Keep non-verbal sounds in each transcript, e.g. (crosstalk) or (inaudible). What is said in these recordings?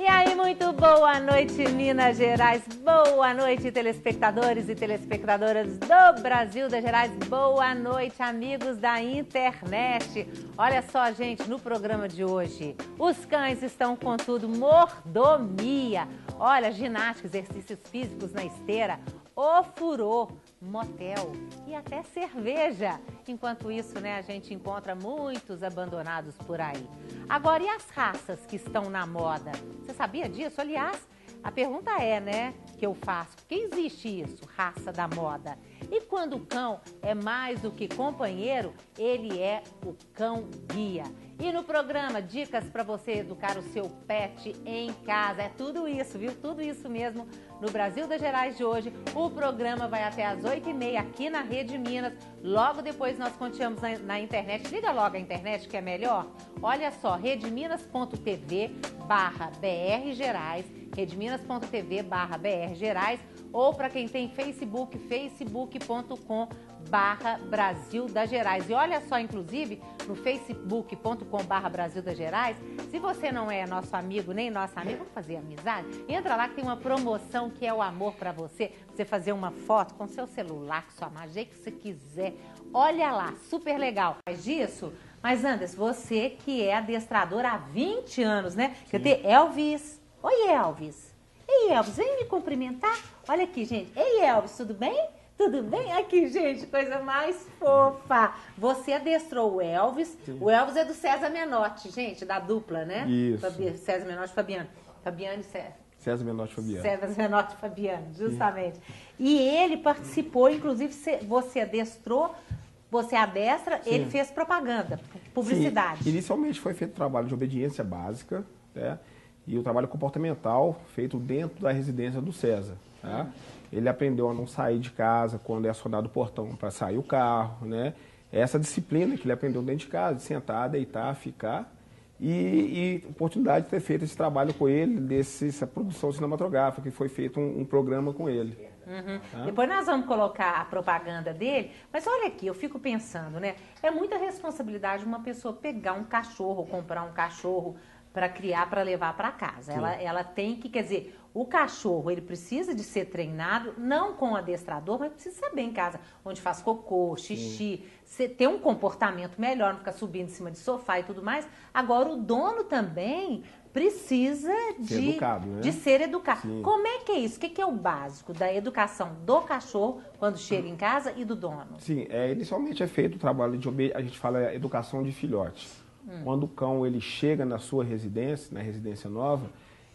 E aí, muito boa noite, Minas Gerais. Boa noite, telespectadores e telespectadoras do Brasil das Gerais. Boa noite, amigos da internet. Olha só, gente, no programa de hoje, os cães estão com tudo mordomia. Olha, ginástica, exercícios físicos na esteira, ofurô, motel e até cerveja. Enquanto isso, né, a gente encontra muitos abandonados por aí. Agora, e as raças que estão na moda? Você sabia disso? Aliás, a pergunta é, né, que eu faço, que existe isso, raça da moda? E quando o cão é mais do que companheiro, ele é o cão guia. E no programa Dicas para você educar o seu pet em casa. É tudo isso, viu? Tudo isso mesmo no Brasil das Gerais de hoje. O programa vai até às 8h30 aqui na Rede Minas. Logo depois nós continuamos na, na internet. Liga logo a internet que é melhor. Olha só, redeminas.tv barra BR Gerais, redeminas.tv barra BR Gerais ou para quem tem Facebook, facebook.com barra Brasil das Gerais. E olha só, inclusive, no facebook.com barra Brasil das Gerais, se você não é nosso amigo nem nossa amiga, vamos fazer amizade? Entra lá que tem uma promoção que é o amor para você, você fazer uma foto com seu celular, com sua magia, que você quiser. Olha lá, super legal. Faz disso? Mas Anderson, você que é adestrador há 20 anos, né? Quer ter Elvis. Oi, Elvis. Ei, Elvis, vem me cumprimentar. Olha aqui, gente. Ei, Elvis, tudo bem? Tudo bem? Aqui, gente, coisa mais fofa. Você adestrou o Elvis. Sim. O Elvis é do César Menotti, gente, da dupla, né? Isso. César Menotti e Fabiano. Fabiano e César. César Menotti Fabiano. César Menotti Fabiano, justamente. Sim. E ele participou, inclusive, você adestrou você adestra, Sim. ele fez propaganda, publicidade. Inicialmente foi feito trabalho de obediência básica, né? E o trabalho comportamental feito dentro da residência do César. Tá? Ele aprendeu a não sair de casa quando é acionado o portão para sair o carro, né? Essa disciplina que ele aprendeu dentro de casa, de sentar, deitar, ficar. E, e oportunidade de ter feito esse trabalho com ele, desse, essa produção cinematográfica, que foi feito um, um programa com ele. Uhum. Tá? Depois nós vamos colocar a propaganda dele, mas olha aqui, eu fico pensando, né? É muita responsabilidade uma pessoa pegar um cachorro, comprar um cachorro, para criar, para levar para casa. Ela, ela tem que, quer dizer, o cachorro, ele precisa de ser treinado, não com o adestrador, mas precisa saber em casa onde faz cocô, xixi, ter um comportamento melhor, não ficar subindo em cima de sofá e tudo mais. Agora, o dono também precisa ser de, educado, né? de ser educado. Sim. Como é que é isso? O que é o básico da educação do cachorro quando chega em casa e do dono? Sim, é, inicialmente é feito o trabalho de, a gente fala educação de filhote. Hum. Quando o cão ele chega na sua residência, na residência nova,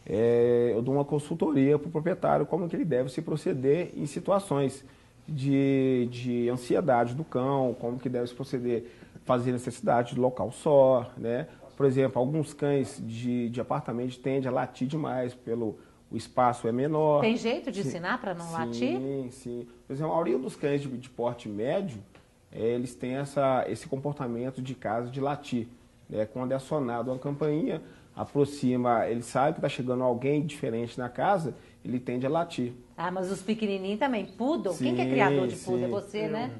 é, eu dou uma consultoria para o proprietário como que ele deve se proceder em situações de, de ansiedade do cão, como que deve se proceder fazer necessidade de local só, né? Por exemplo, alguns cães de, de apartamento tendem a latir demais pelo o espaço é menor. Tem jeito de ensinar para não sim, latir? Sim, sim. Por exemplo, a maioria dos cães de, de porte médio, é, eles têm essa, esse comportamento de casa de latir. Né? Quando é acionado uma campainha, aproxima, ele sabe que está chegando alguém diferente na casa, ele tende a latir. Ah, mas os pequenininhos também, poodle, sim, quem que é criador de poodle? Sim. É você, né?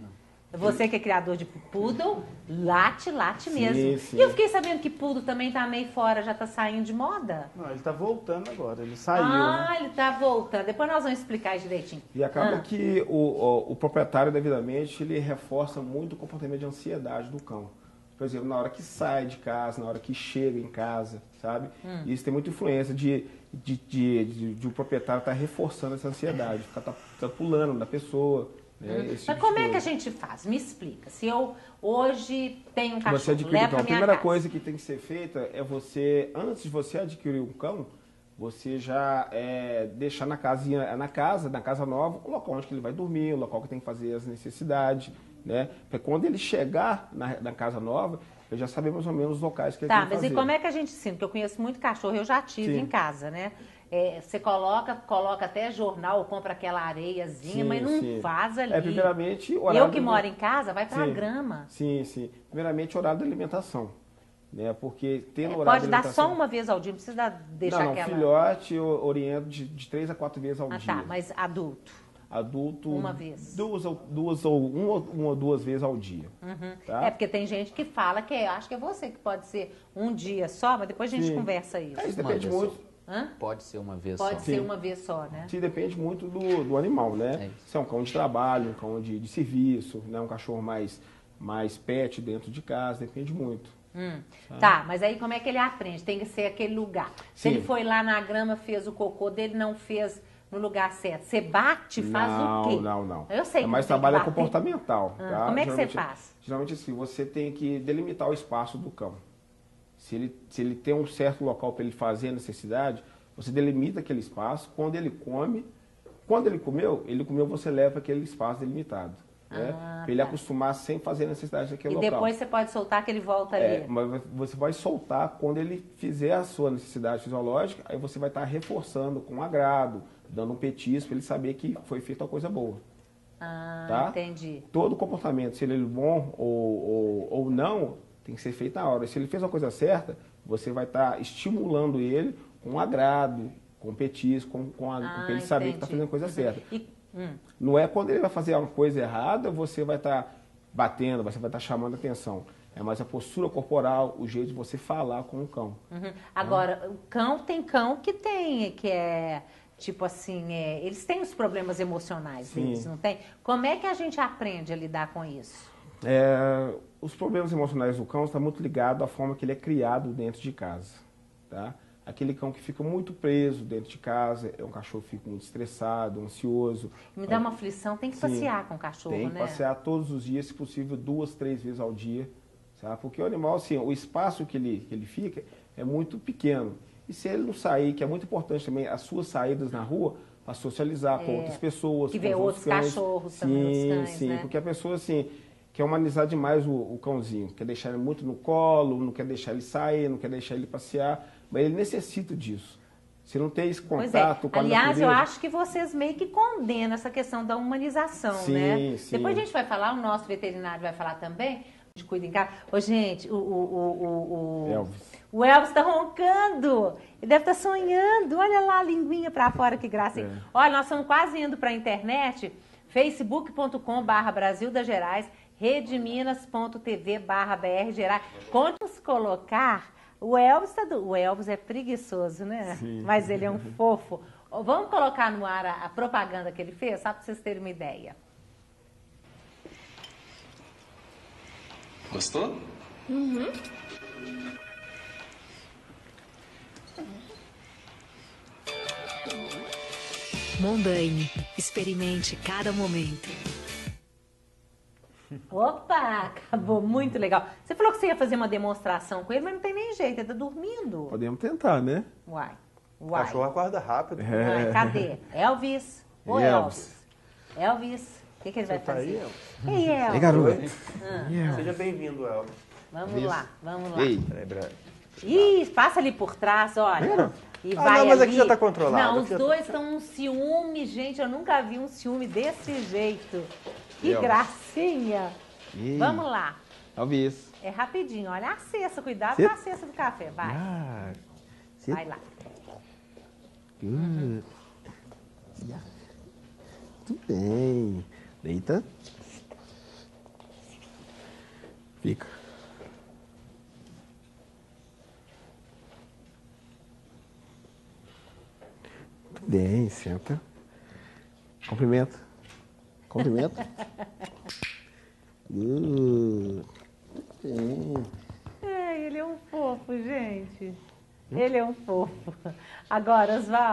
É você que é criador de poodle, late, late sim, mesmo. Sim. E eu fiquei sabendo que poodle também tá meio fora, já tá saindo de moda. Não, ele tá voltando agora, ele saiu. Ah, né? ele tá voltando. Depois nós vamos explicar direitinho. E acaba ah. que o, o, o proprietário, devidamente, ele reforça muito o comportamento de ansiedade do cão por exemplo, na hora que sai de casa, na hora que chega em casa, sabe? Hum. Isso tem muita influência de, de, de, de, de o proprietário estar tá reforçando essa ansiedade, ficar tá, tá pulando da pessoa. Né? Hum. Mas tipo como é que a gente faz? Me explica. Se eu hoje tenho um cachorro, você adquire, então, a primeira casa. coisa que tem que ser feita é você, antes de você adquirir um cão, você já é, deixar na casinha, na casa, na casa nova, o local onde ele vai dormir, o local que tem que fazer as necessidades né? Para quando ele chegar na, na, casa nova, eu já saber mais ou menos os locais que tá, ele fazer. Tá, mas e como é que a gente ensina? Porque eu conheço muito cachorro, eu já tive Sim. em casa, né? É, você coloca, coloca até jornal, compra aquela areiazinha, sim, mas não sim. faz ali. É, primeiramente, horário Eu que do... moro em casa, vai para a grama. Sim, sim. Primeiramente, horário da alimentação. Né? Porque tendo é, horário Pode dar só uma vez ao dia, não precisa deixar não, não, aquela... filhote eu oriento de, de três a quatro vezes ao ah, dia. Ah, tá, mas adulto? Adulto uma vez duas ou duas ou uma, uma ou duas vezes ao dia uhum. tá? é porque tem gente que fala que é, acho que é você que pode ser um dia só mas depois a gente Sim. conversa isso é, isso depende muito Hã? Pode ser uma vez Pode só. ser Sim. uma vez só, né? Se depende muito do, do animal, É né? isso. Se é um cão de trabalho, um cão de, de serviço, né? um cachorro mais, mais pet dentro de casa, depende muito. Hum. Tá, mas aí como é que ele aprende? Tem que ser aquele lugar. Se Sim. ele foi lá na grama, fez o cocô dele, não fez no lugar certo. Você bate, faz não, o quê? não, não. Eu sei É mais não trabalho bater. comportamental. Ah, tá? como é que você faz? Geralmente assim, você tem que delimitar o espaço do cão. Se ele, se ele tem um certo local para ele fazer a necessidade, você delimita aquele espaço. Quando ele come, quando ele comeu, ele comeu, você leva aquele espaço delimitado. Né? Ah, para ele tá. acostumar sem fazer a necessidade daquele E local. depois você pode soltar que ele volta É, ali. mas você vai soltar quando ele fizer a sua necessidade fisiológica, aí você vai estar reforçando com agrado, dando um petisco para ele saber que foi feita uma coisa boa. Ah, tá? entendi. Todo comportamento, se ele é bom ou, ou, ou não, tem que ser feito na hora. Se ele fez a coisa certa, você vai estar estimulando ele com agrado, com petisco, com, com, a, Ah, com ele saber que está fazendo a coisa certa. E, hum, Não é quando ele vai fazer uma coisa errada, você vai estar batendo, você vai estar chamando atenção. É mais a postura corporal, o jeito de você falar com o cão. uhum. Agora, o cão tem cão que tem, que é tipo assim, é, eles têm os problemas emocionais Sim. deles, não tem? Como é que a gente aprende a lidar com isso? É, os problemas emocionais do cão estão muito ligados à forma que ele é criado dentro de casa. Tá? Aquele cão que fica muito preso dentro de casa, é um cachorro que fica muito estressado, ansioso. Me dá uma aflição, tem que Sim. passear com o cachorro, Tem que né? passear todos os dias, se possível, duas, três vezes ao dia. Sabe? Porque o animal, assim, o espaço que ele, que ele fica é muito pequeno. E se ele não sair, que é muito importante também, as suas saídas na rua, para socializar com É, outras pessoas. que com vê os outros cães. cachorros também, os Sim, cães, sim, né? porque a pessoa, assim, quer humanizar demais o, o cãozinho. Quer deixar ele muito no colo, não quer deixar ele sair, não quer deixar ele passear. Mas ele necessita disso. Se não tem esse é. contato com a Aliás, eu natureza- acho que vocês meio que condenam essa questão da humanização, Sim, né? sim. Depois a gente vai falar, o nosso veterinário vai falar também. Gente cuida em casa. Ô, gente, o, o, o, o- Elvis. O Elvis está roncando. Ele deve estar sonhando. Olha lá a linguinha para fora, que graça. É. Olha, nós estamos quase indo para a internet. facebook.com barra Brasil das Gerais, redeminas.tv barra BR Gerais. Quantos colocar? O Elvis, tá do... o Elvis é preguiçoso, né? Sim. Mas ele é um fofo. Vamos colocar no ar a, a propaganda que ele fez, só para vocês terem uma ideia. Gostou? Mondanhe. Experimente cada momento. Opa, acabou muito legal. Você falou que você ia fazer uma demonstração com ele, mas não tem nem jeito, ele tá dormindo. Podemos tentar, né? Uai, O uai. cachorro acorda rápido. Uai, cadê? Elvis? (laughs) Ô Elvis. Elvis. Elvis, o que, que ele vai tá fazer? aí, Elvis? Ei, Elvis. Ei, garoto. Oi. Seja bem-vindo, Elvis. Vamos lá, vamos lá. Ei, Peraí, peraí. Ih, passa ali por trás, olha. E Ah, vai não, mas aqui ali. já tá controlado, Não, aqui os tá- dois estão um ciúme, gente. Eu nunca vi um ciúme desse jeito. Que gracinha. Ei. Vamos lá. Talvez. É rapidinho. Olha a cesta, cuidado Cê- com a cesta do café. Vai, Ah, vai lá. Good. Tudo bem. Deita. Fica. Bem, senta. Cumprimenta. Cumprimenta. Good. Tudo bem. É, ele é um fofo, gente. Ele é um fofo. Agora, Oswaldo.